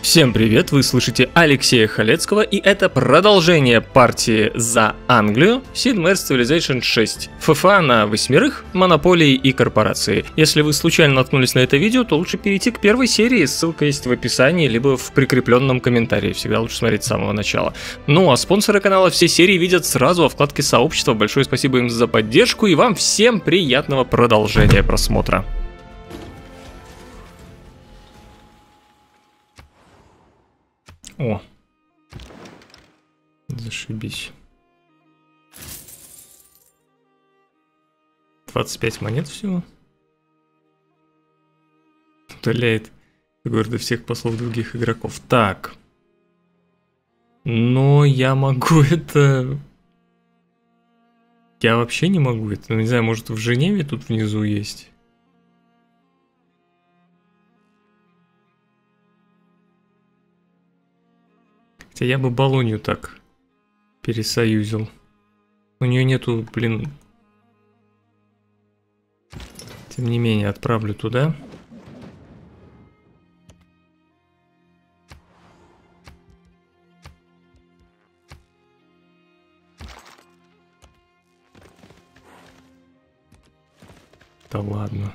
Всем привет, вы слышите Алексея Халецкого, и это продолжение партии за Англию Sid Meier's Civilization 6. ФФА на восьмерых, монополии и корпорации. Если вы случайно наткнулись на это видео, то лучше перейти к первой серии, ссылка есть в описании, либо в прикрепленном комментарии, всегда лучше смотреть с самого начала. Ну а спонсоры канала все серии видят сразу во вкладке сообщества, большое спасибо им за поддержку, и вам всем приятного продолжения просмотра. О. Зашибись. 25 монет всего. Удаляет города всех послов других игроков. Так. Но я могу это... Я вообще не могу это. Ну, не знаю, может в Женеве тут внизу есть. Хотя я бы Болонью так пересоюзил. У нее нету, блин... Тем не менее, отправлю туда. Да ладно.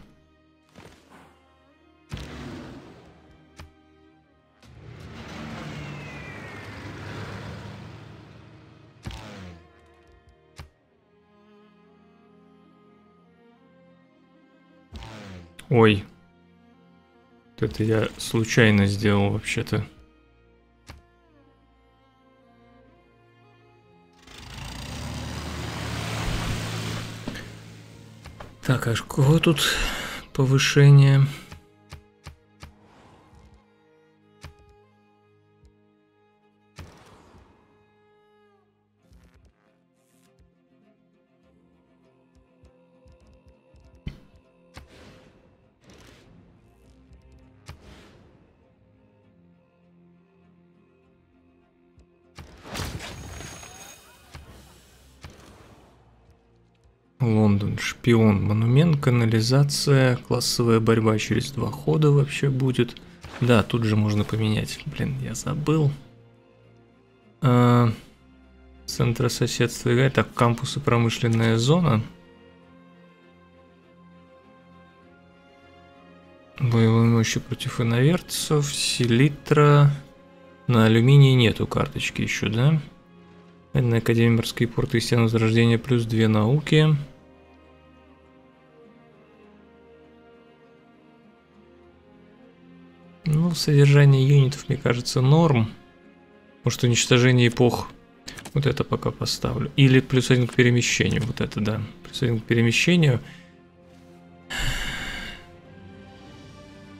Ой. Это я случайно сделал вообще-то. Так, а кого тут повышение? Шпион, монумент, канализация, классовая борьба через два хода вообще будет. Да, тут же можно поменять. Блин, я забыл. А, центра соседства играет. Так, кампус и промышленная зона. Боевой мощи против иноверцев, селитра. На алюминии нету карточки еще, да? На Академии морские порты и стены возрождения плюс две науки. Ну, содержание юнитов, мне кажется, норм. Может, уничтожение эпох. Вот это пока поставлю. Или плюс один к перемещению. Вот это, да. Плюс один к перемещению.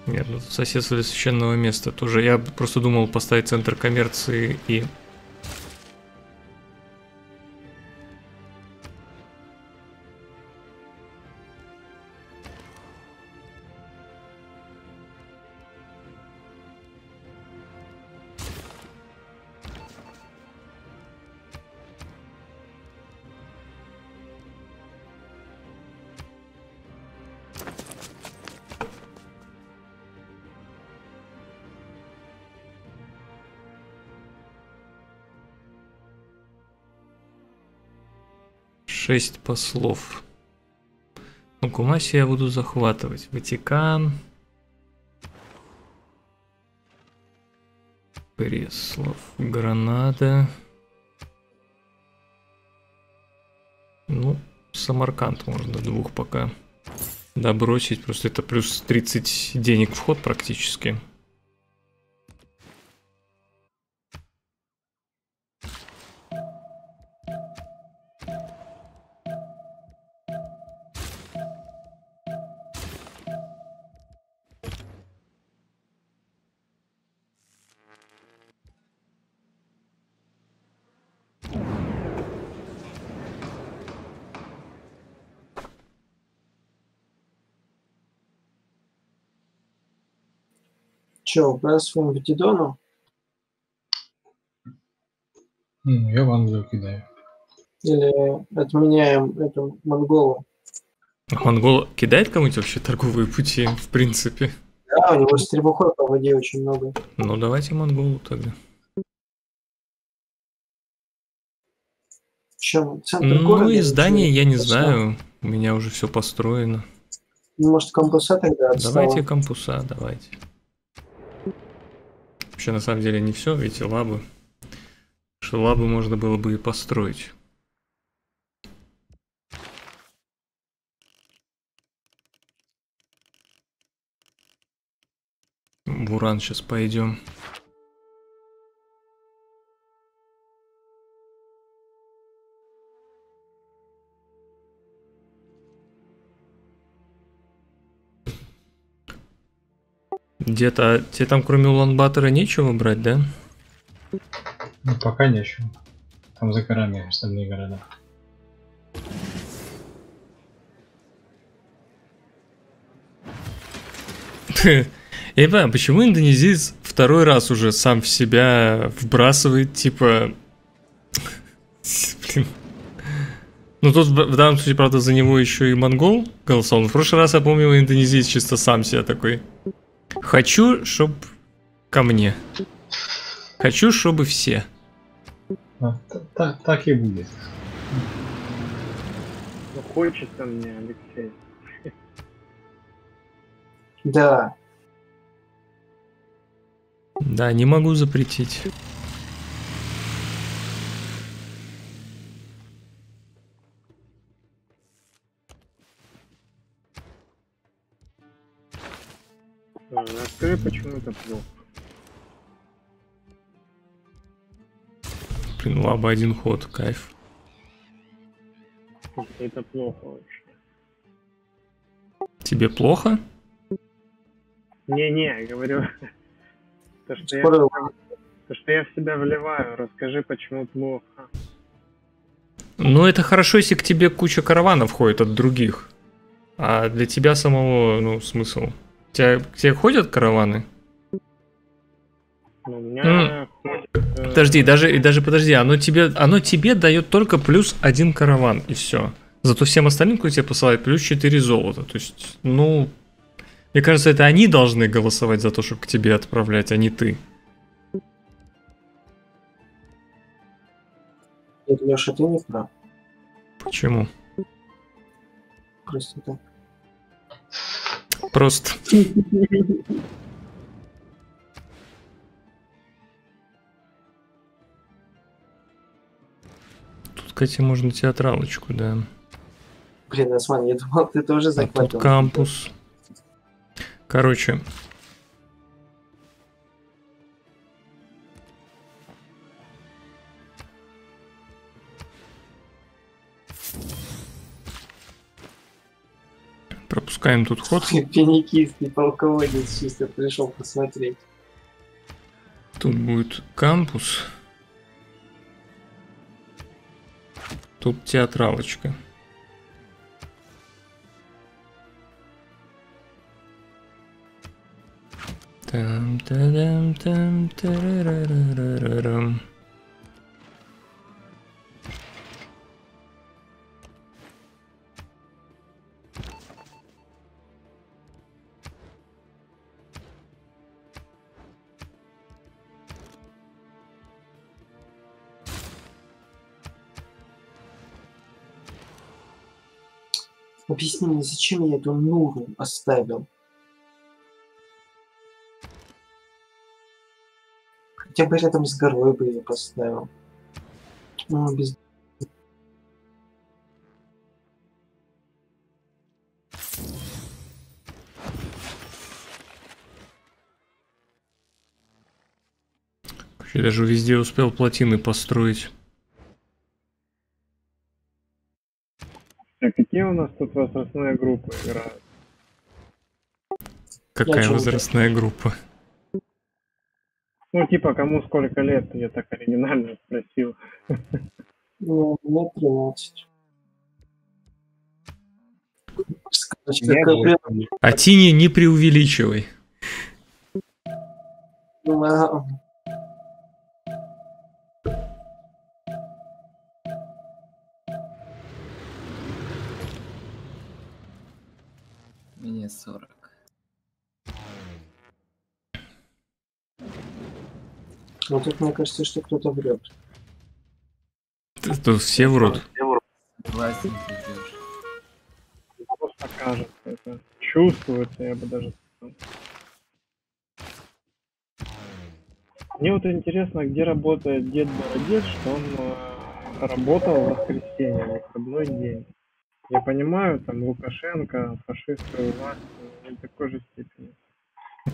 Нет, ну соседство священного места тоже. Я просто думал поставить центр коммерции и шесть послов. Ну, Кумаси я буду захватывать. Ватикан. Преслов. Гранада. Ну, Самарканд можно двух пока добросить. Просто это плюс 30 денег вход практически. Че, упрашиваем Ветидону? Ну, я в Англию кидаю. Или отменяем эту монголу? Монгол кидает кому-нибудь вообще торговые пути, в принципе? Да, у него с требухой по воде очень много. Ну давайте монголу тогда. Причем центр Ну города... и здание, я не знаю. У меня уже все построено. Ну, Может, кампуса тогда отстала? Давайте кампуса, давайте. Вообще, на самом деле, не все, ведь лабы. Что лабы можно было бы и построить. В сейчас пойдем. Где-то, а тебе там кроме Улан-Батора нечего брать, да? Ну, пока нечего. Там за горами остальные города. Не понимаю, почему индонезиец второй раз уже сам в себя вбрасывает, типа... Блин. Ну тут в в данном случае, правда, за него еще и монгол голосовал. Но в прошлый раз, я помню, индонезиец чисто сам себя такой. Хочу, чтоб ко мне. Хочу, чтобы все. А, та- та- так и будет. Ну, хочется мне, Алексей. Да. Да, не могу запретить. А, Расскажи, почему это плохо. Блин, лаба один ход, кайф. Это плохо вообще. Тебе плохо? Не-не, я говорю. То что, я, то, что я в себя вливаю, расскажи, почему плохо. Ну, это хорошо, если к тебе куча караванов ходит от других. А для тебя самого, ну, смысл? У тебя, к тебе ходят караваны? Ну, у меня э, Подожди, даже, и даже подожди, оно тебе, оно тебе дает только плюс один караван, и все. Зато всем остальным, кто тебе посылает, плюс 4 золота. То есть, ну, мне кажется, это они должны голосовать за то, чтобы к тебе отправлять, а не ты. Нет, Леша, ты не прав. Почему? Просто так. Просто. Тут, кстати, можно театралочку, да. Блин, Осман, я думал, ты тоже А захватил. тут кампус. Короче. Пропускаем тут ход. Финикийский полководец чисто пришел посмотреть. Тут будет кампус. Тут театралочка. Там тадам там тарарарарарам. Объясни мне, зачем я эту Нуру оставил? Хотя бы рядом с горой бы ее поставил. Ну, без... Я даже везде успел плотины построить. А какие у нас тут возрастные группы играют? Какая возрастная группа? Ну, типа, кому сколько лет, я так оригинально спросил. Ну, мне 13. Скажешь, Мне какой восемь. прям- А Тини не преувеличивай. сорок. Но тут мне кажется, что кто-то врет. Это все врут. Согласен, Просто кажется, это чувствуется, я бы даже Мне вот интересно, где работает дед Бородец, что он э, работал в воскресенье, в выходной день. Я понимаю, там Лукашенко, фашистскую власть, не до такой же степени.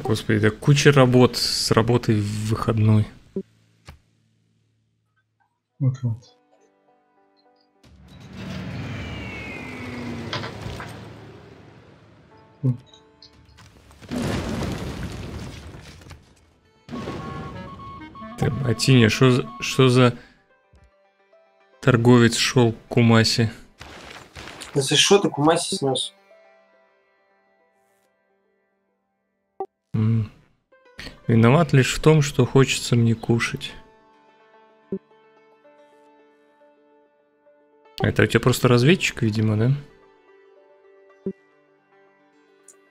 Господи, да куча работ с работой в выходной. Вот вот. Ты, Атиня, что за, что за торговец шел к Кумаси? За что ты Кумаси снес? М. Виноват лишь в том, что хочется мне кушать. Это у тебя просто разведчик, видимо, да?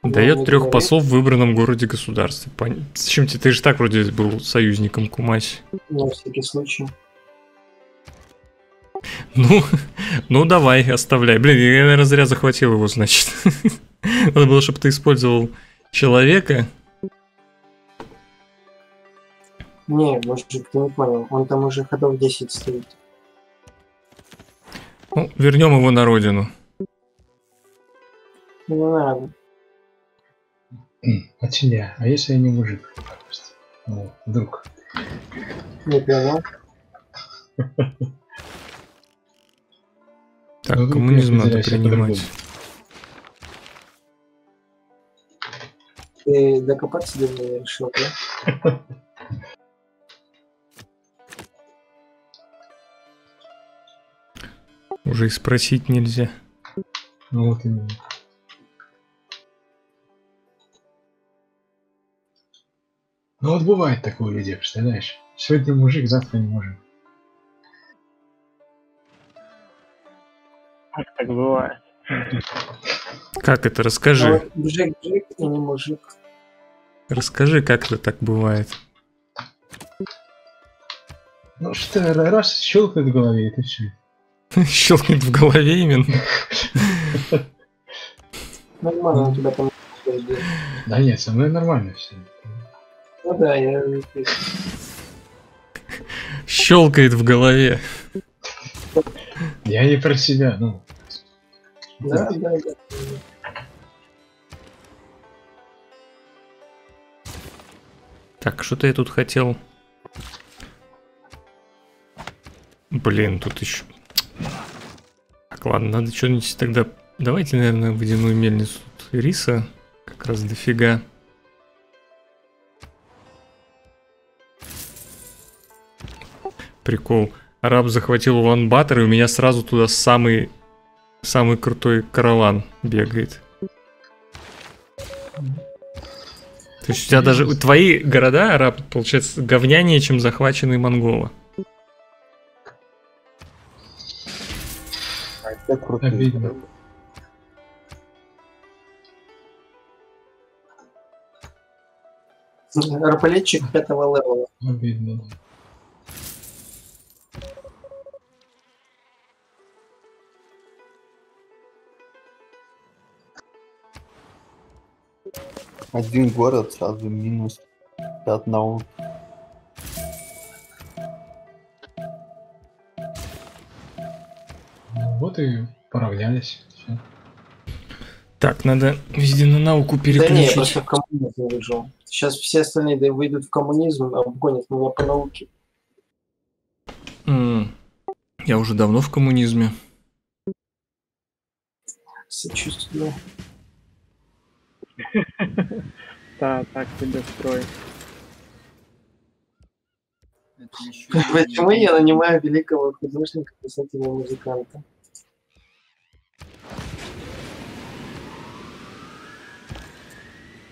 Дает Ну, трех говорит. послов в выбранном городе-государстве. Пон- Зачем тебе? Ты же так вроде был союзником Кумаси. На всякий случай. Ну, ну давай, оставляй. Блин, я, наверное, зря захватил его, значит. Надо было, чтобы ты использовал человека. Не, мужик, ты не понял. Он там уже ходов 10 стоит. Ну, вернем его на родину. Не надо. Отсюда. А если я не мужик? допустим? Ну, вдруг. Не понял. Так, Ну, коммунизм надо принимать. Ты докопаться до меня решил, да? Уже и спросить нельзя. Ну вот именно. Ну вот бывает такое у людей, представляешь? Сегодня мужик, завтра не мужик. Так бывает? Как это? Расскажи. Мужик, мужик и не мужик. Расскажи, как это так бывает. Ну что, раз щелкает в голове, это все. Щелкнет в голове именно. Нормально у тебя там. Да нет, со мной нормально все. Ну да, я... Щелкает в голове. Я не про себя, ну. Да, да, да. Так, что-то я тут хотел. Блин, тут еще. Так, ладно, надо что-нибудь тогда. Давайте, наверное, водяную мельницу тут риса. Как раз дофига. Прикол. Араб захватил Улан-Батор, и у меня сразу туда самый самый крутой караван бегает. То есть у тебя даже твои города, араб, получается, говнянее, чем захваченные монголы. Круто. Обидно. Арбалетчик пятого левела. Обидно. Один город сразу минус 51. Ну, вот и поравнялись. Всё. Так, надо везде на науку Да не, я переключить. просто в коммунизм вижу. Сейчас все остальные да, выйдут в коммунизм, а обгонят меня по науке. Я уже давно в коммунизме. Сочувствую. Да, так тебе строй. Это еще Почему я нанимаю великого художника, писателя музыканта?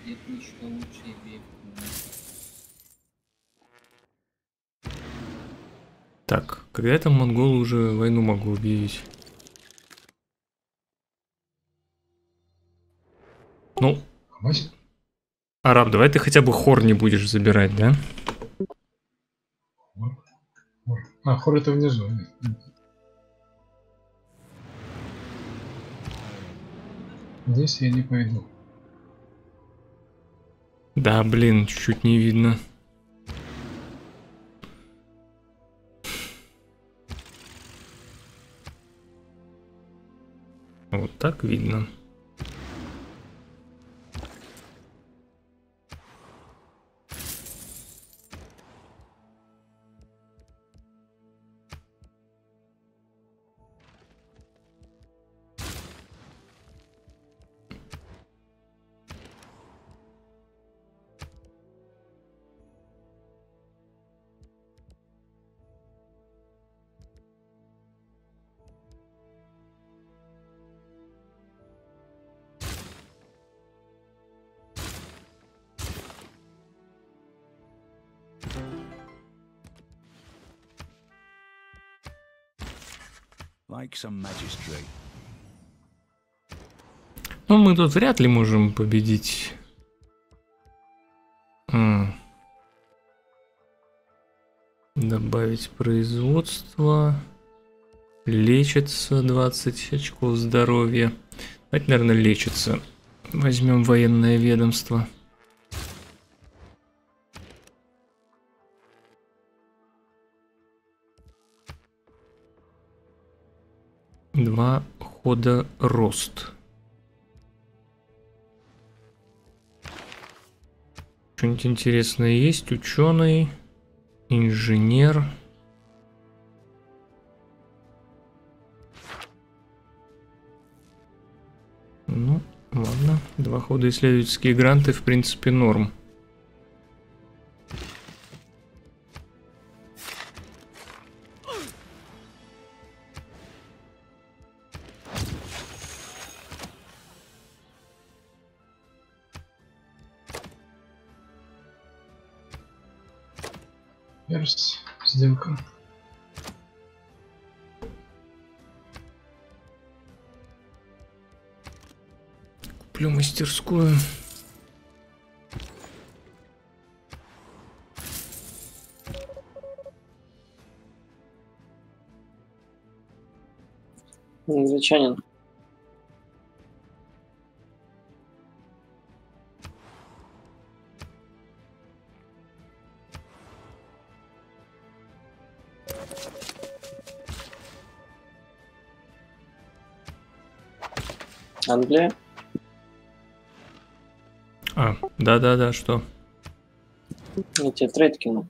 Нет ничего лучше. Так, когда я там монголы уже войну могу объявить? Ну, Вась? араб, давай ты хотя бы хор не будешь забирать, да? Хор. Хор. А, хор это внизу. Здесь я не пойду. Да, блин, чуть-чуть не видно. Вот так видно. Ну, мы тут вряд ли можем победить. Добавить производство. Лечится 20 очков здоровья. Давайте, наверное, лечится. Возьмем военное ведомство. Два хода рост. Что-нибудь интересное есть? Ученый, инженер. Ну, ладно. Два хода исследовательские гранты, в принципе, норм. Англичанин. Англия? А, да-да-да, что? Я тебе трейд кину.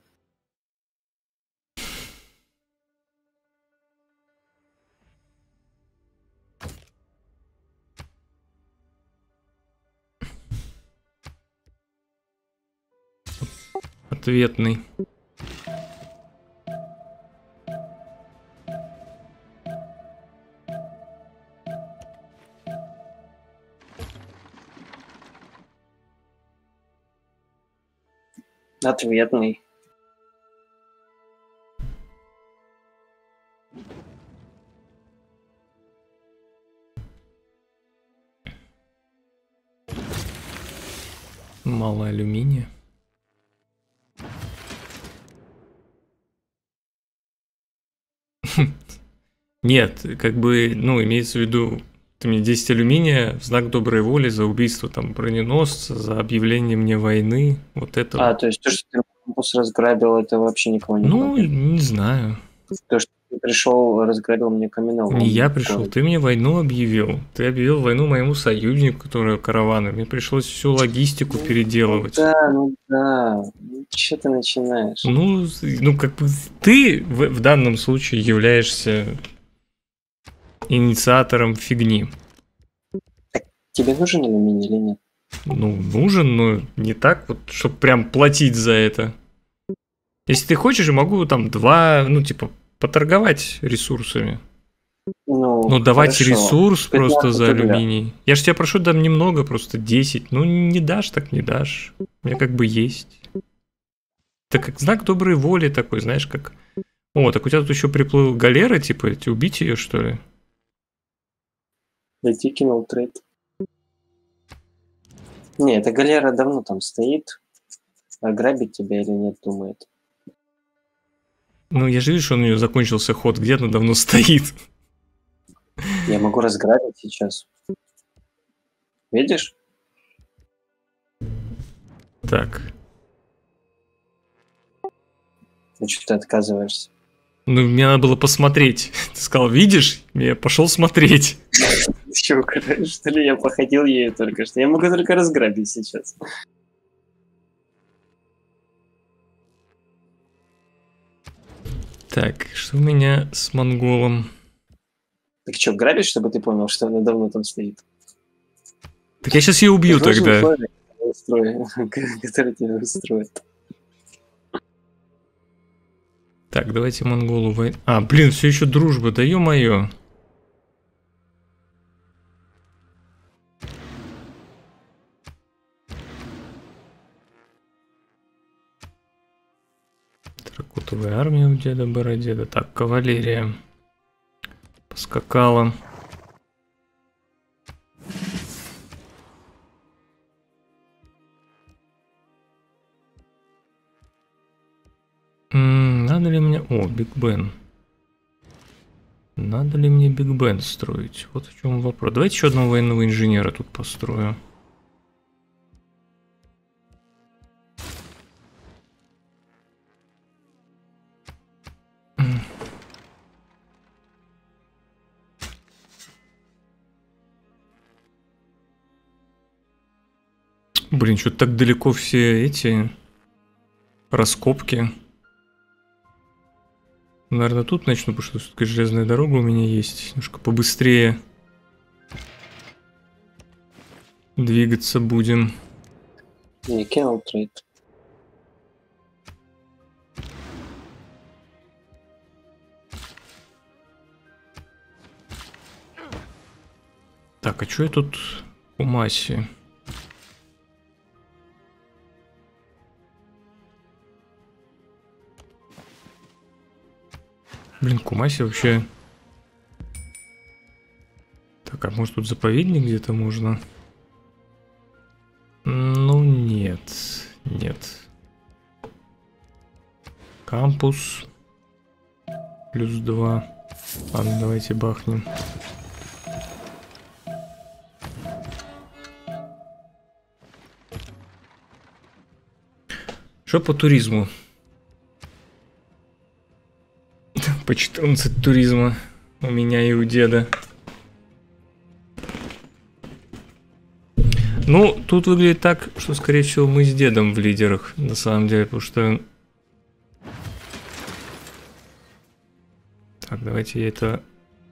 Ответный. Ответный. Нет, как бы, ну, имеется в виду, ты мне 10 алюминия в знак доброй воли за убийство там броненосца, за объявление мне войны, вот это. А, то есть то, что ты кампус разграбил, это вообще никого не ну, трогает? не знаю. То, что ты пришел, разграбил мне каменол. Не я пришел, ты мне войну объявил. Ты объявил войну моему союзнику, который караваны. Мне пришлось всю логистику переделывать. Да, ну да. Ну, Че ты начинаешь? Ну, ну как бы ты в, в данном случае являешься инициатором фигни. Тебе нужен алюминий или нет? Ну, нужен, но не так вот, чтобы прям платить за это. Если ты хочешь, я могу там два, ну, типа, поторговать ресурсами. Ну, Ну, давать хорошо. ресурс просто 15 за алюминий. Я же тебя прошу, дам немного, просто 10. Ну, не дашь, так не дашь. У меня как бы есть. Это как знак доброй воли такой, знаешь, как... О, так у тебя тут еще приплыл галера, типа, убить ее, что ли? Тебе кинул трейд. Не, эта галера давно там стоит. А грабить тебя или нет, думает. Ну, я же вижу, что у нее закончился ход, где она давно стоит. Я могу разграбить сейчас. Видишь? Так. Ну что ты отказываешься? Ну, мне надо было посмотреть. Ты сказал, видишь? Я пошел смотреть. Ты что, ли, я походил ею только что? Я могу только разграбить сейчас. Так, что у меня с монголом? Так что, грабишь, чтобы ты понял, что она давно там стоит? Так я сейчас ее убью тогда. условия, которые тебя устроят. Так, давайте монголу войну. А, блин, все еще дружба, да ё-моё. Армия у деда Бородеда. Так, кавалерия. Поскакала. М, Надо ли мне... О, Биг Бен. Надо ли мне Биг Бен строить? Вот в чем вопрос. Давайте еще одного военного инженера тут построю. Блин, что-то так далеко все эти раскопки. Наверное, тут начну, потому что все-таки железная дорога у меня есть. Немножко побыстрее двигаться будем. Не, трейд. Так, а что я тут у Маси? Блин, Кумаси вообще... Так, а может тут заповедник где-то можно? Ну, нет. Нет. Кампус. Плюс два. Ладно, давайте бахнем. Что по туризму? По 14 туризма у меня и у деда. Ну, тут выглядит так, что, скорее всего, мы с дедом в лидерах, на самом деле, потому что... Так, давайте я это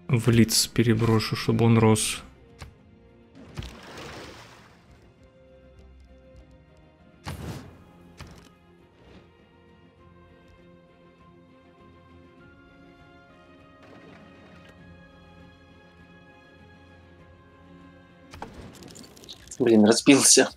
в лиц переброшу, чтобы он рос. Блин, разбился.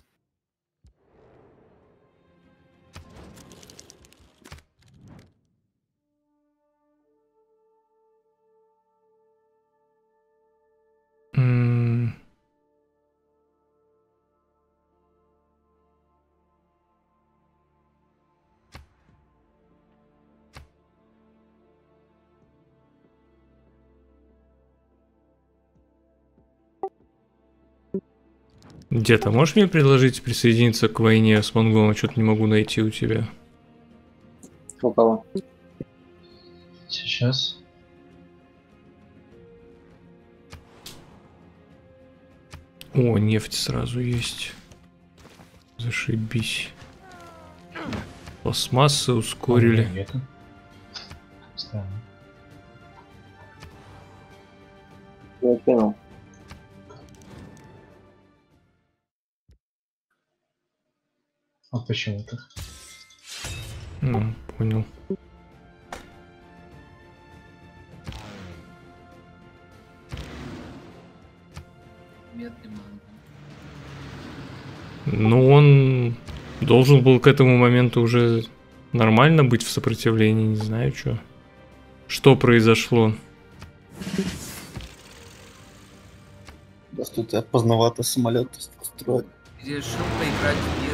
Дед, а можешь мне предложить присоединиться к войне с монголом? Что-то не могу найти у тебя. У кого? Сейчас. О, нефть сразу есть. Зашибись. Пластмассы ускорили. Это. Странно. Я кинул. А почему так? Ну, понял. Ну, он должен был к этому моменту уже нормально быть в сопротивлении, не знаю что. Что произошло? Просто у тебя поздновато самолет строить. Решил поиграть мирно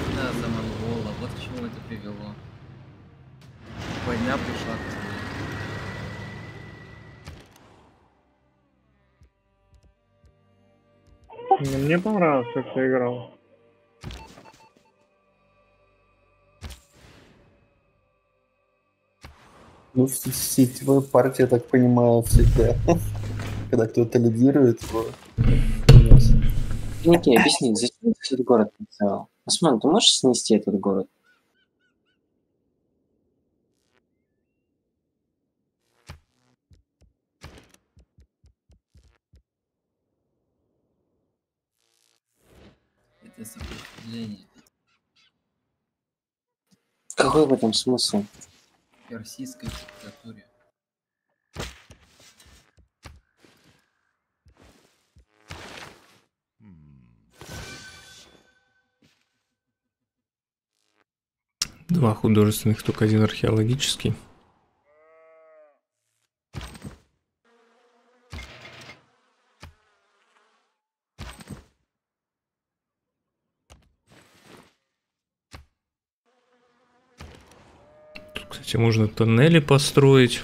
Мне понравилось, как ты играл. Ну, в сетевой партии, я так понимаю, всегда. Когда кто-то лидирует, его приносит. Ники, объясни, зачем ты этот город поставил? Осман, ты можешь снести этот город? Сопротивление Какой в этом смысл? персидской диктатуре. Два художественных, только один археологический. Можно тоннели построить.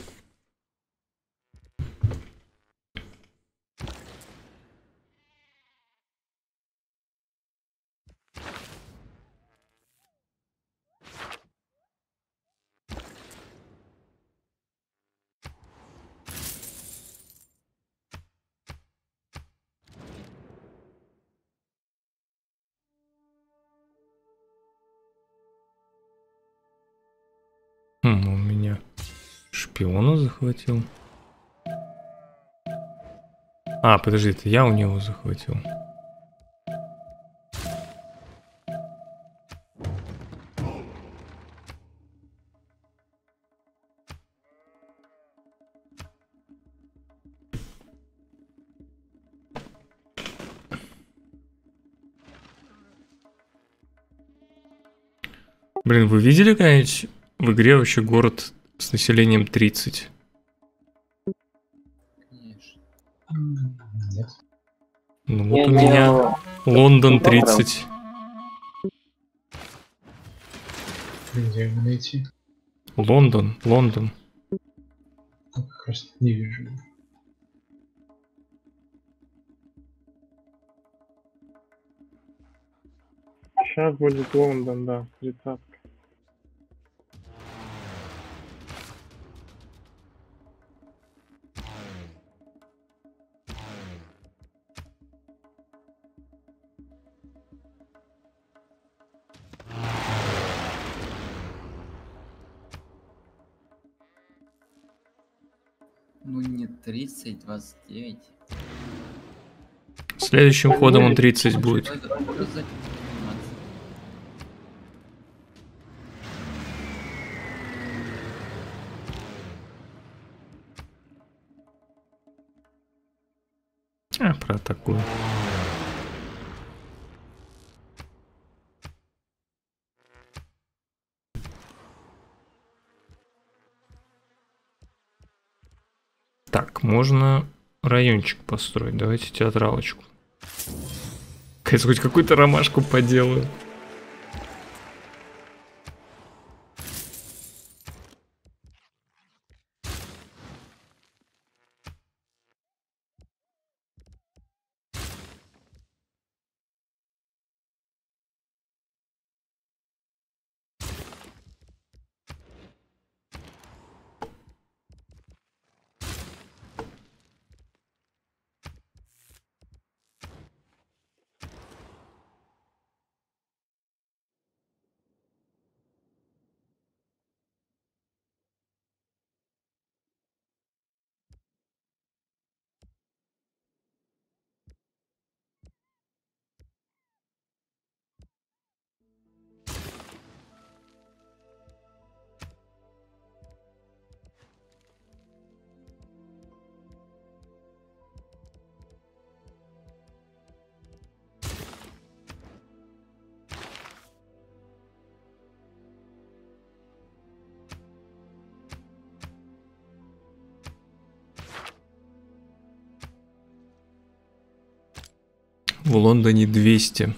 Захватил. А, подожди, это я у него захватил. Блин, вы видели когда-нибудь в игре вообще город с населением 30? Нет. Ну вот Я у меня делал- Лондон Ну, добро. 30. Где его найти? Лондон, Лондон. Ну, Как раз не вижу. Сейчас будет Лондон, да, тридцатка. Ну не 30, 29. Следующим ходом он 30 будет. А, проатакую. Так, можно райончик построить. Давайте театралочку. Хоть какую-то ромашку поделаю. В Лондоне 200.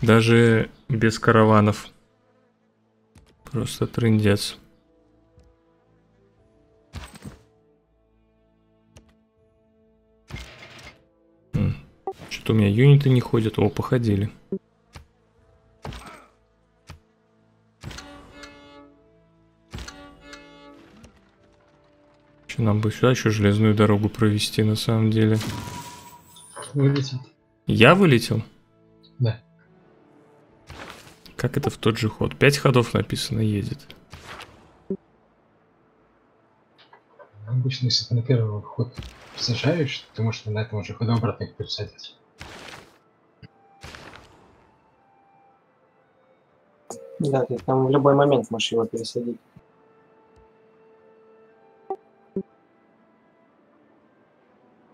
Даже без караванов. Просто трындец. Что у меня юниты не ходят? О, походили. Нам бы сюда еще железную дорогу провести на самом деле. Вылетит. Я вылетел? Да. Как это в тот же ход? Пять ходов написано едет. Обычно, если ты на первый ход сажаешь, ты можешь на этом уже ходу обратно их пересадить. Да, ты там в любой момент можешь его пересадить.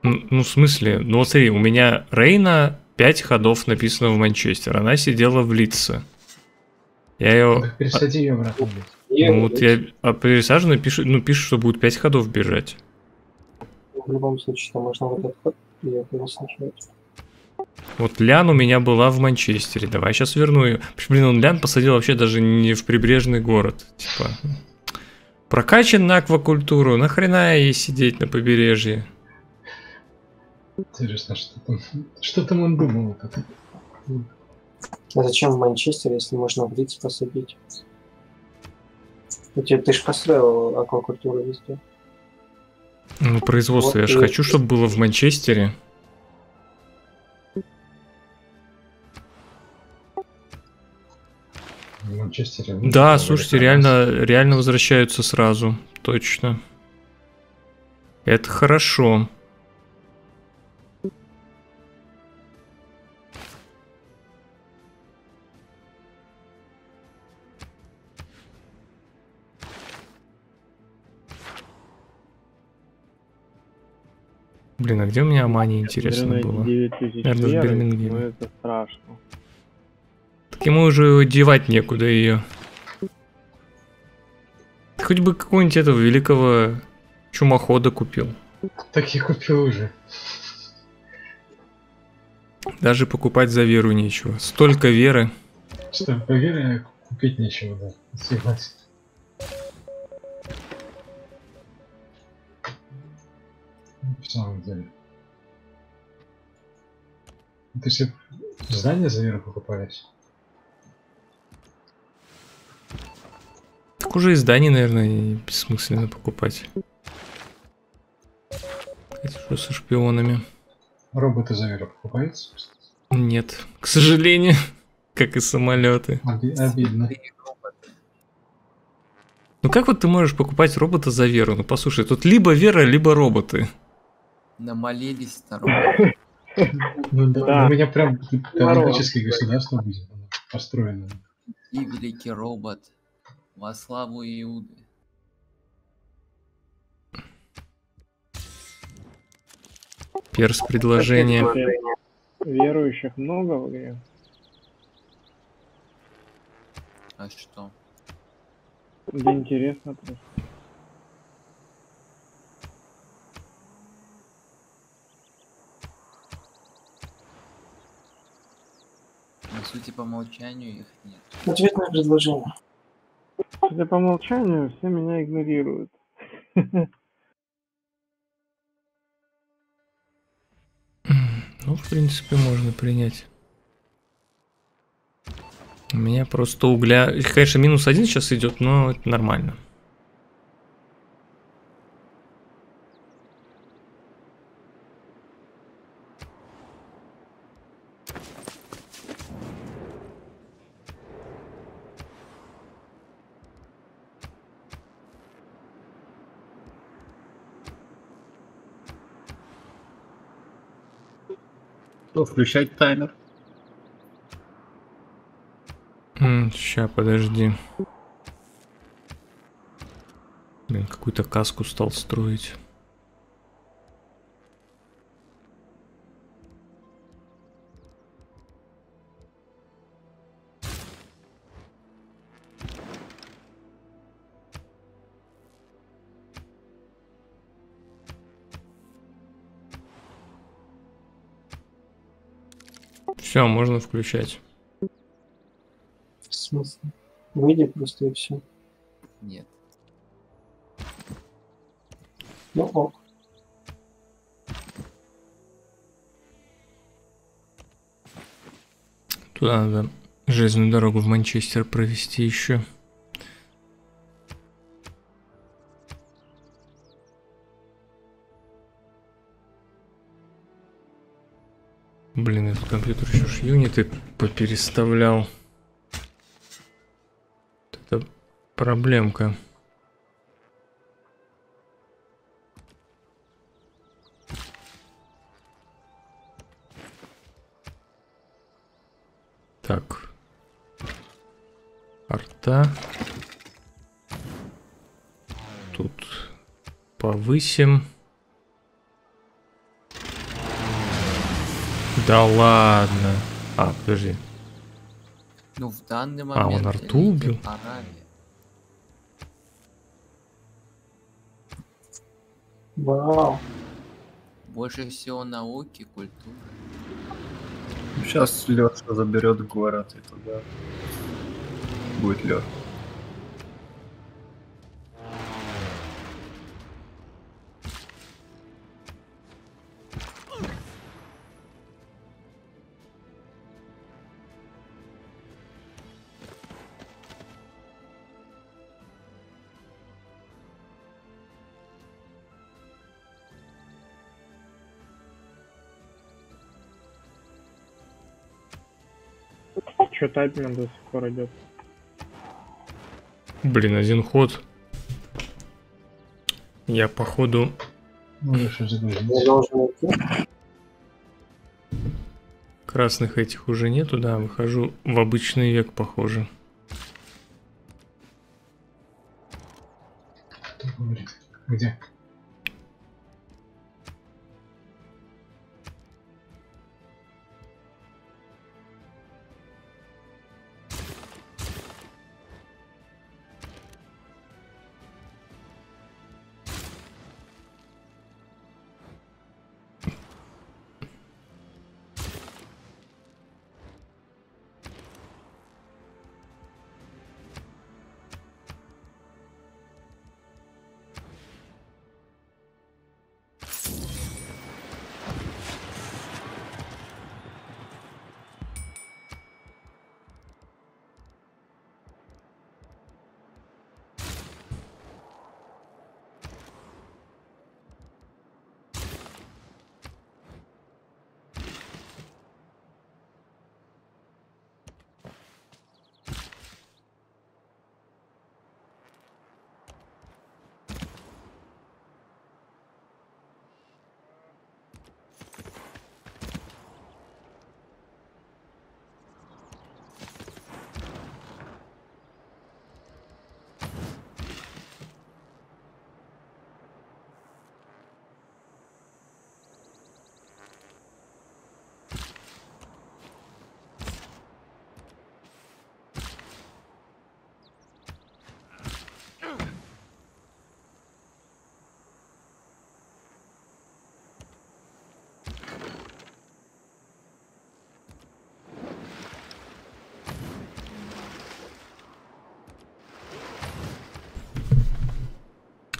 Ну, в смысле? Ну, вот смотри, у меня Рейна 5 ходов написано в Манчестер. Она сидела в Лидсе. Я ее... Так пересади ее обратно. блядь. И Ну, вот я а пересаженную пишу, ну, пишет, что будет 5 ходов бежать. В любом случае, там можно вот этот ход ее пересаживать. Вот Лян у меня была в Манчестере. Давай сейчас верну ее. Блин, он Лян посадил вообще даже не в прибрежный город. Типа, прокачан на аквакультуру. Нахрена ей сидеть на побережье? Интересно, что там, что там он думал? А зачем в Манчестер, если можно в Лидс посадить? У тебя, ты же построил аквакультуру везде. Ну, производство. Вот я же хочу, чтобы было в Манчестере. В Манчестере. Да, Ну, слушайте, реально, реально возвращаются сразу. Точно. Это хорошо. Блин, а где у меня Амани, интересно Наверное, было? 9000 Наверное, в Бирмингеме. но это страшно. Так ему уже девать некуда ее. Хоть бы какого-нибудь этого великого чумохода купил. Так я купил уже. Даже покупать за веру нечего. Столько веры. Что, поверь, купить нечего, да. Согласен. Самом деле. Ты все здание за веру покупались? Так уже издание, наверное, и бессмысленно покупать. Это что со шпионами? Роботы за веру покупаются? Нет, к сожалению, как и самолеты. Оби- обидно. Ну как вот ты можешь покупать робота за веру? Ну послушай, тут либо вера, либо роботы. Намолились второго. Ну да, Да. у меня прям каноническое государство будет построено. И великий робот. Во славу Иуды. Перс предложение. Верующих много в игре. А что? Да интересно просто. Сути, по умолчанию их нет. Ответное предложение. Судя по умолчанию, все меня игнорируют. Ну, в принципе, можно принять. У меня просто угля... Конечно, минус один сейчас идет, но это нормально. Включать таймер? Ща, подожди. Блин, какую-то каску стал строить. Все, можно включать. В смысле? Выйди просто и все. Нет. Ну ок. Туда надо железную дорогу в Манчестер провести еще. Блин, этот компьютер еще ж юниты попереставлял. Это проблемка. Так. Арта. Тут повысим. Да ладно. А, подожди. Ну, в данный А, момент... он арту убил? Аравия. Вау. Больше всего науки, культуры. Сейчас Леша заберет город и туда будет лед. Тайпинг до сих пор идет? Блин, один ход. Я походу... Красных этих уже нету, да, выхожу в обычный век, похоже. Кто говорит? Где?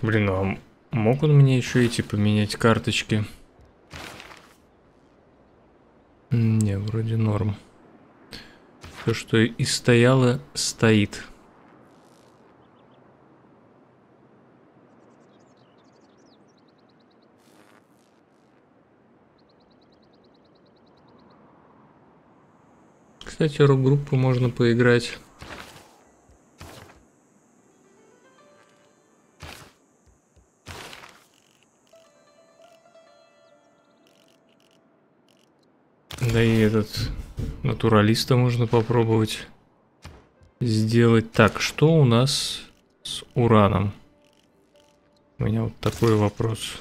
Блин, а м- мог он мне еще эти поменять карточки? Не, вроде норм. Все, что и стояло, стоит. Кстати, рок-группу можно поиграть. Да и этот натуралиста можно попробовать сделать. Так, что у нас с ураном? У меня вот такой вопрос.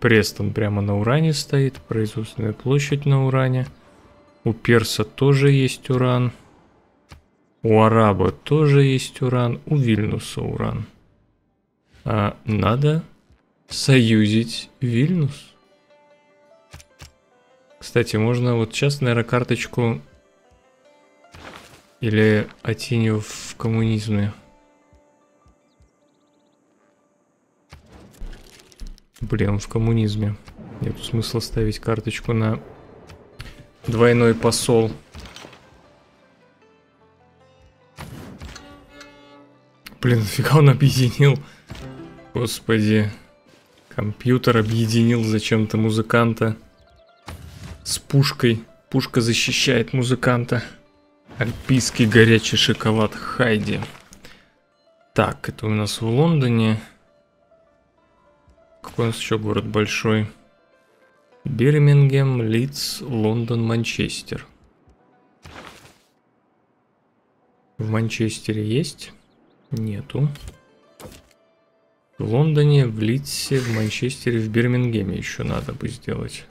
Престон прямо на уране стоит, производственная площадь на уране. У перса тоже есть уран. У араба тоже есть уран. У Вильнуса уран. А надо союзить Вильнус. Кстати, можно вот сейчас, наверное, карточку Или Атинию в коммунизме? Блин, в коммунизме. Нет смысла ставить карточку на двойной посол. Блин, нафига он объединил? Господи. Компьютер объединил зачем-то музыканта с пушкой. Пушка защищает музыканта. Альпийский горячий шоколад Хайди. Так, это у нас в Лондоне. Какой у нас еще город большой? Бирмингем, Лидс, Лондон, Манчестер. В Манчестере есть? Нету. В Лондоне, в Лидсе, в Манчестере, в Бирмингеме еще надо бы сделать.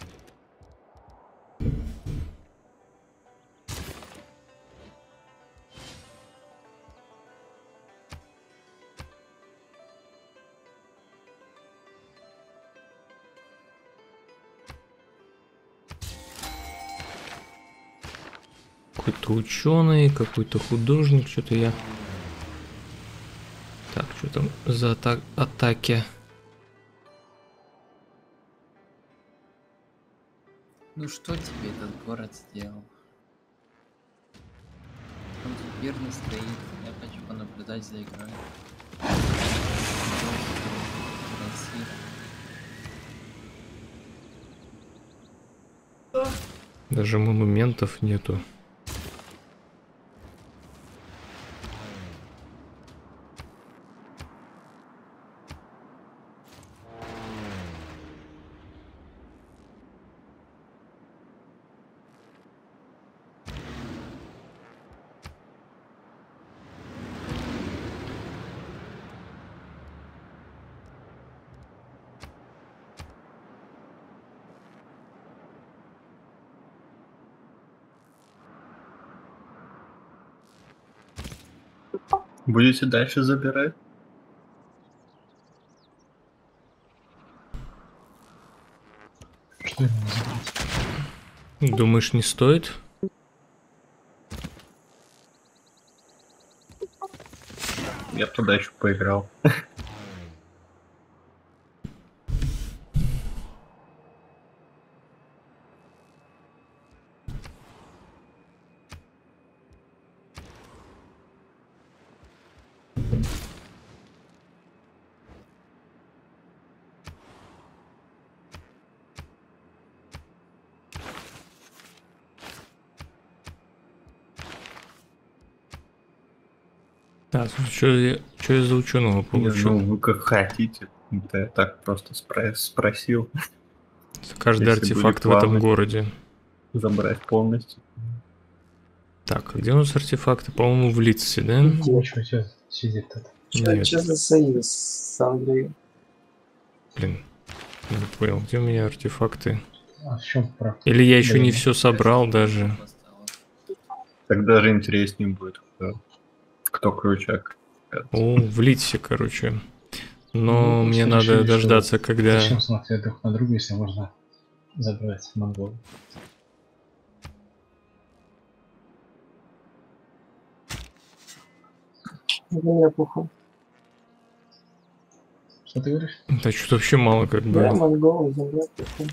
Какой-то ученый, какой-то художник, что-то я... За ата атаки? Ну что тебе этот город сделал? Он тут мирно стоит, я хочу понаблюдать за игрой. Даже монументов нету. Будете дальше забирать? Что ему забрать? Думаешь, не стоит? Я туда еще поиграл. Так, что я, за ученого Не, получил? ну, вы как хотите. Это я так просто спро- спросил Каждый если артефакт в этом городе. забрать полностью. Так, где у нас артефакты? По-моему, в Литсе, да? Ничего, что сидит тут. Что за союз с Англией? блин. Не понял, где у меня артефакты? А в чем прав? Или я еще не Блин. все собрал даже? Так даже интереснее будет, кто, кто крючак. О, в Литсе, короче. Но Ну, мне надо решили, что дождаться, когда... Зачем смотреть друг на друга, если можно забрать монголов? Что ты говоришь? Да что-то вообще мало как бы. Я монголы забрать пуху.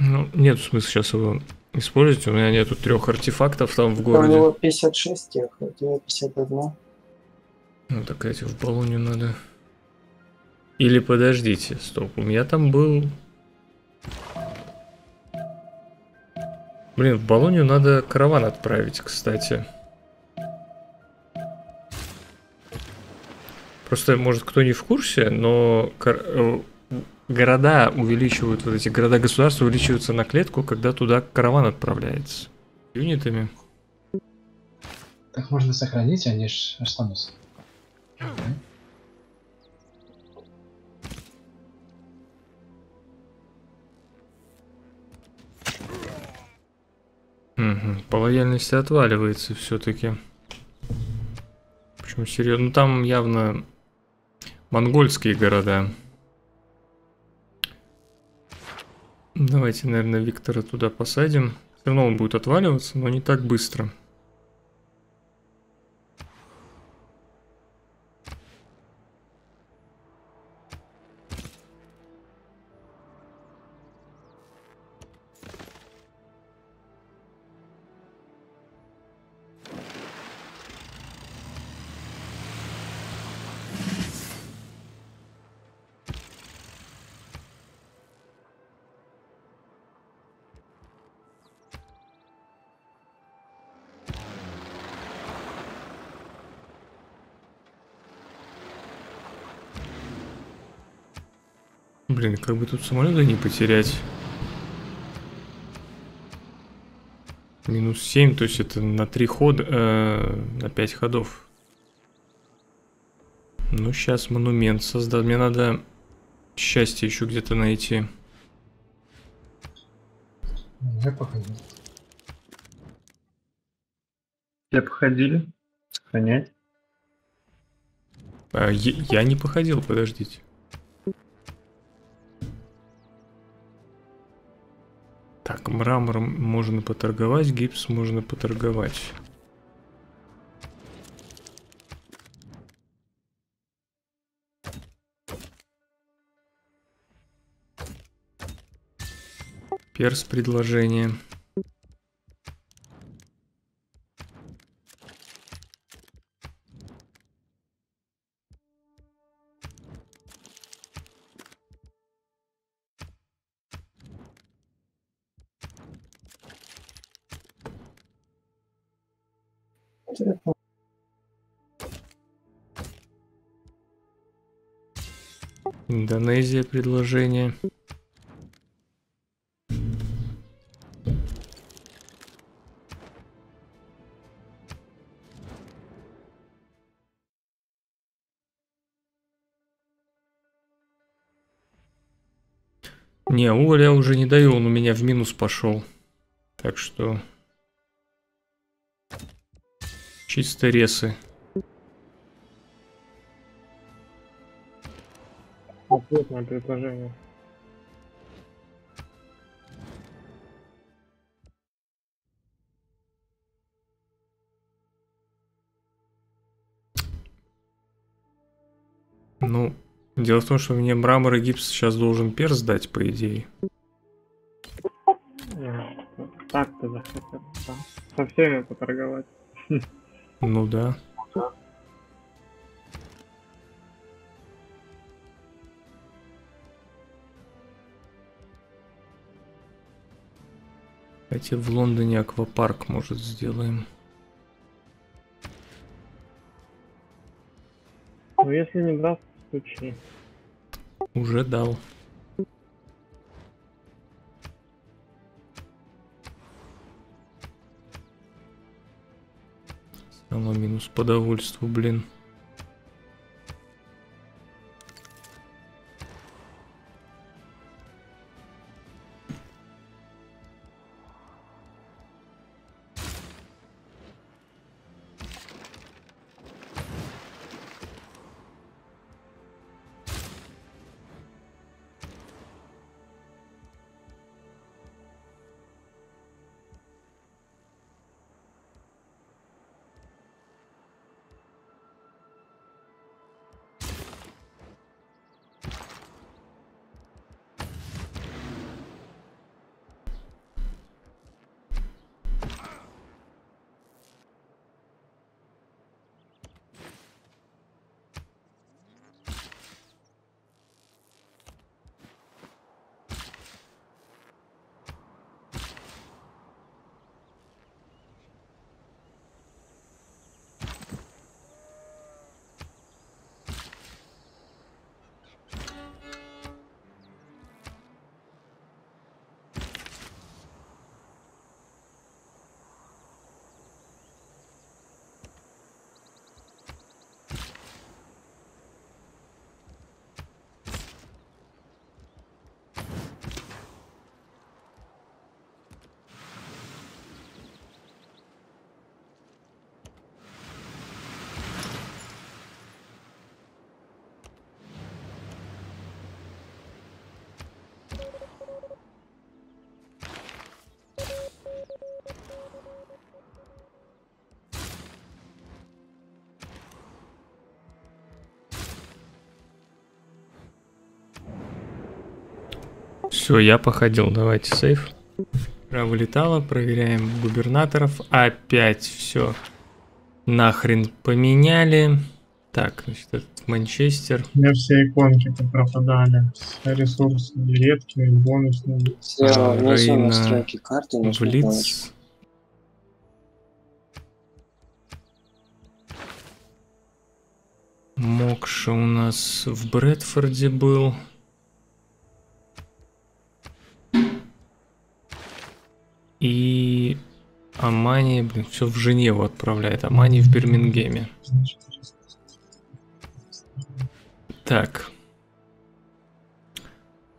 Ну, нет смысла сейчас его использовать. У меня нету трех артефактов там в Там у городе. него 56 тех, у тебя 51. Ну, так эти в Болонью надо. Или подождите, стоп, у меня там был... Блин, в Болонью надо караван отправить, кстати. Просто, может, кто не в курсе, но э, города увеличивают, вот эти города-государства увеличиваются на клетку, когда туда караван отправляется. Юнитами. Так можно сохранить, они ж останутся. Угу. По лояльности отваливается все-таки. Почему серьезно? Ну там явно монгольские города. Давайте, наверное, Виктора туда посадим. Все равно он будет отваливаться, но не так быстро. Блин, как бы тут самолеты не потерять. Минус 7, то есть это на 3 хода, э, на 5 ходов. Ну, сейчас монумент создать. Мне надо счастье еще где-то найти. Я походил. Все походили? Сохранять. А, я, я не походил, подождите. Так, мрамор можно поторговать, гипс можно поторговать. Перс предложение. Индонезия предложение. Не, уголь я уже не даю, он у меня в минус пошел. Так что... Чисто ресы. Ответное предложение. Ну, дело в том, что мне мрамор и гипс сейчас должен перс дать, по идее. Не, Так ты захотел. Да. Со всеми поторговать. Ну да. Хотя в Лондоне аквапарк, может, сделаем. Ну если не даст, стучи. Уже дал. Равно минус по довольству, блин. Все, я походил. Давайте сейф. Игра вылетала, проверяем губернаторов. Опять все нахрен поменяли. Так, значит, этот Манчестер. У меня все иконки пропадали. Все ресурсы редкие, бонусные. Слева внизу Рейна настройки карты. Блиц. Мокша у нас в Брэдфорде был. И Амани, блин, все в Женеву отправляет. Амани в Бирмингеме. Так.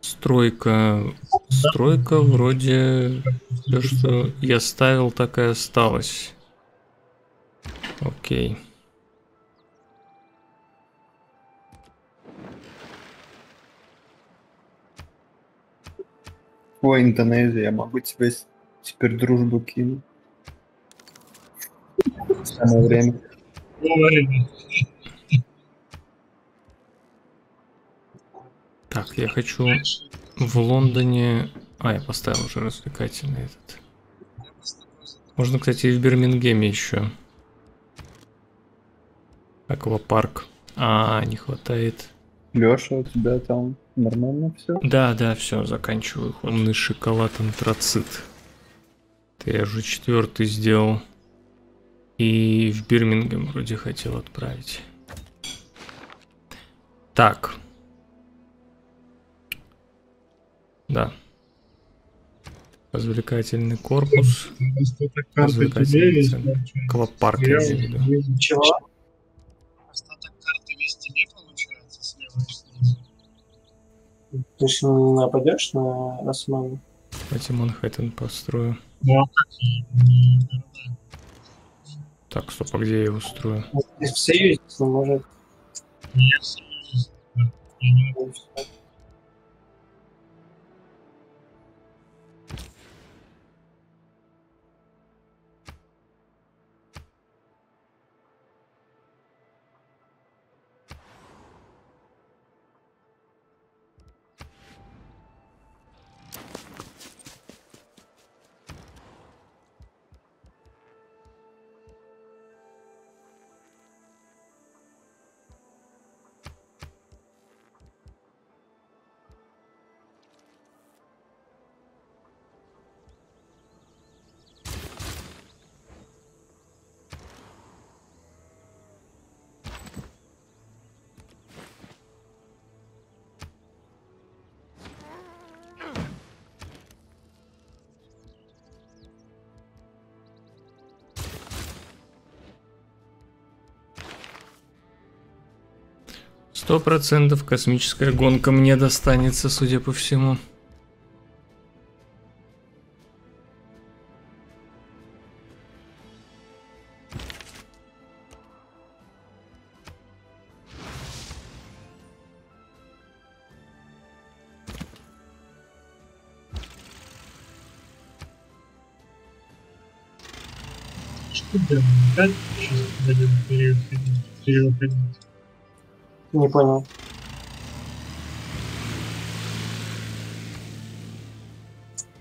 Стройка. Стройка вроде то, что я ставил, так и осталось. Окей. Ой, Индонезия, я могу тебе с- теперь дружбу кинуть. Самое время. Так, я хочу в Лондоне... А, я поставил уже развлекательный этот. Можно, кстати, и в Бирмингеме еще. Аквапарк. А, не хватает. Леша, у тебя там нормально все? Да, да, все, заканчиваю. Умный шоколад антрацит. Это я уже четвертый сделал. И в Бирмингем вроде хотел отправить. Так. Да. Развлекательный корпус. Остаток карты тебе Развлекательный центр. Аквапарк я Слева, имею в виду. снизу. Чего? Остаток карты весь тебе получается слева и снизу. Ты же не нападешь на Османа? Давайте Манхэттен построю. Ну а как? Так, стоп, а где я его строю? В Союзе, может. Я в Союзе. Я не могу. Сто процентов космическая гонка мне достанется, судя по всему. Что делаем? Опять сейчас будем переходить. Не понял.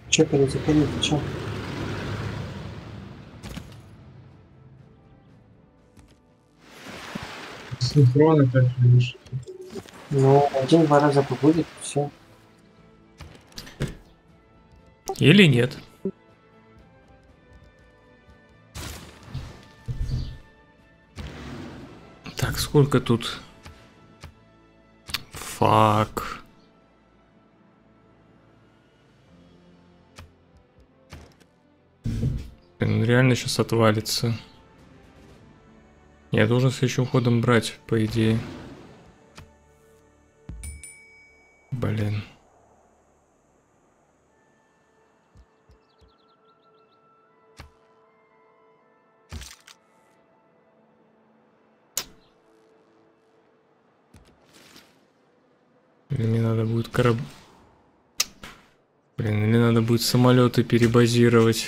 Че перезаходить? Ты че? Синхрон опять видишь. Ну, один-два раза побудет, все. Или нет. Так, сколько тут? Фак. Блин, реально сейчас отвалится. Я должен следующим ходом брать, по идее. Или мне надо будет кораб... Блин, или надо будет самолеты перебазировать.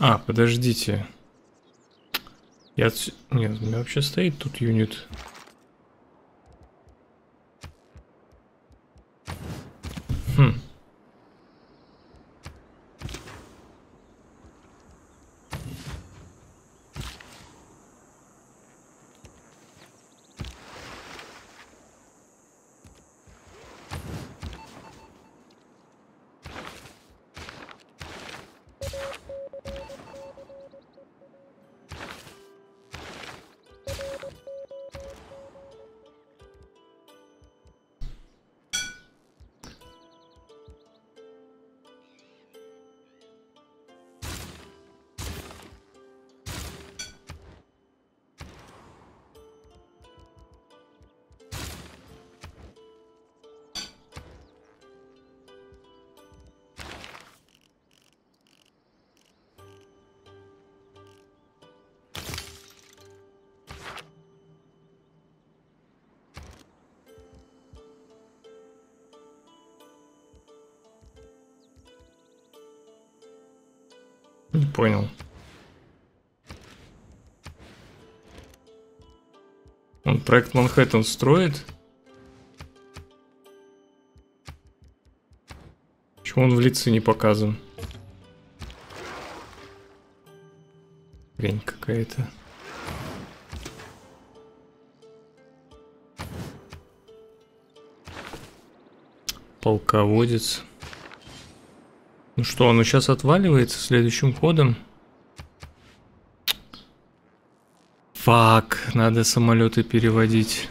А, подождите. Я... Нет, у меня вообще стоит тут юнит. Не понял. Он проект Манхэттен строит? Почему он в лице не показан? Хрень какая-то. Полководец. Ну что, оно сейчас отваливается следующим ходом? Фак, надо самолеты переводить.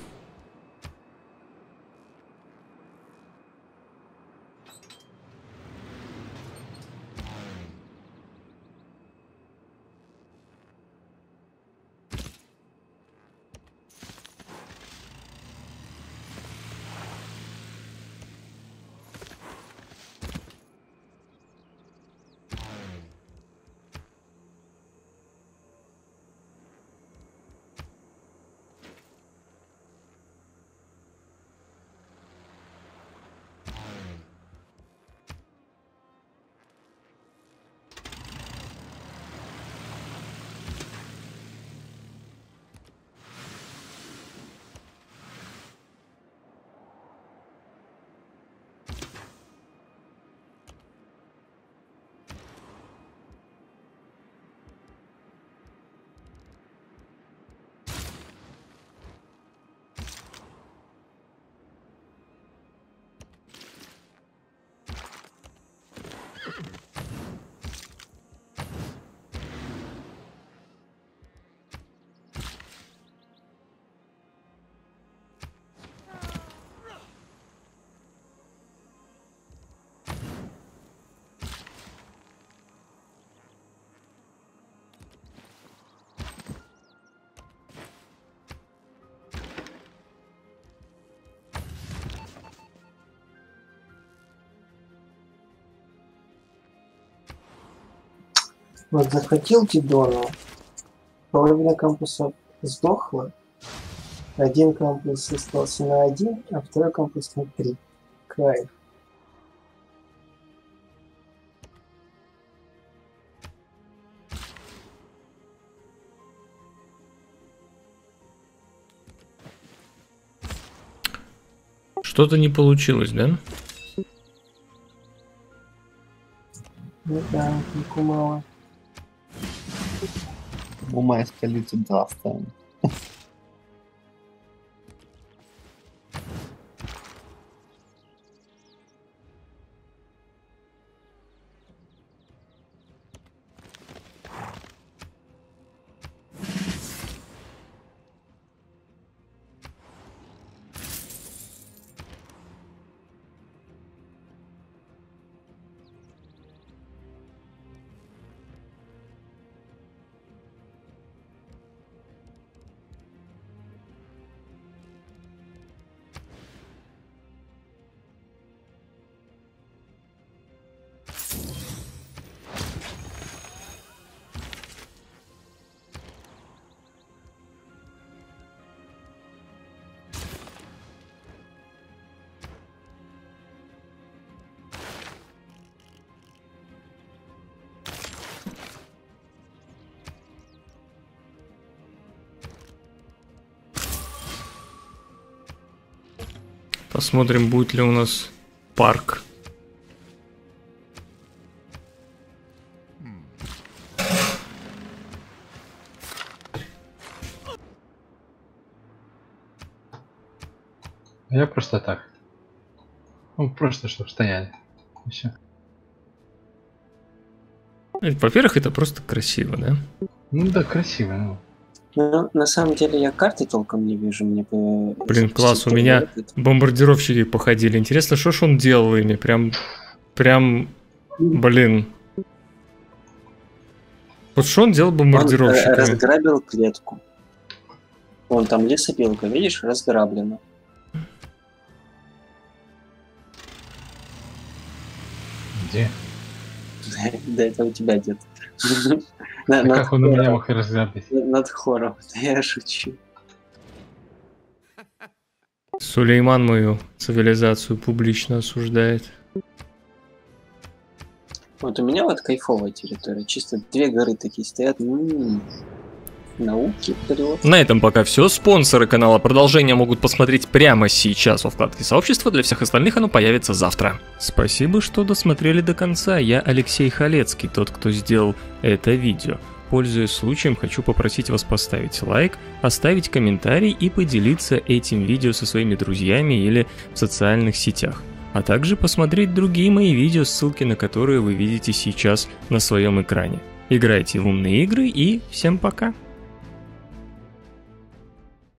Вот захватил Дидону, половина кампуса сдохла, один кампус остался на один, а второй кампус на три. Кайф. Что-то не получилось, да? Ну да, нику мало. alguma especialização. Посмотрим, будет ли у нас парк. А Я просто так. Ну, просто чтобы стояли. И Во-первых, это просто красиво, да? Ну да, красиво, ну. Ну, на самом деле я карты толком не вижу, мне бы... Блин, класс, у меня бомбардировщики походили. Интересно, что ж он делал ими? Прям, прям, блин. Вот что он делал Он э, бомбардировщиками? разграбил клетку. Вон там лесопилка, видишь, разграблена. Где? Да это у тебя дед. А как он у меня мог разграбить? Над хором. Я шучу. Сулейман мою цивилизацию публично осуждает. Вот у меня вот кайфовая территория. Чисто две горы такие стоят. М, Науки вперед. На этом пока все. Спонсоры канала продолжения могут посмотреть прямо сейчас во вкладке сообщества. Для всех остальных оно появится завтра. Спасибо, что досмотрели до конца. Я Алексей Халецкий, тот, кто сделал это видео. Пользуясь случаем, хочу попросить вас поставить лайк, оставить комментарий и поделиться этим видео со своими друзьями или в социальных сетях. А также посмотреть другие мои видео, ссылки на которые вы видите сейчас на своем экране. Играйте в умные игры и всем пока!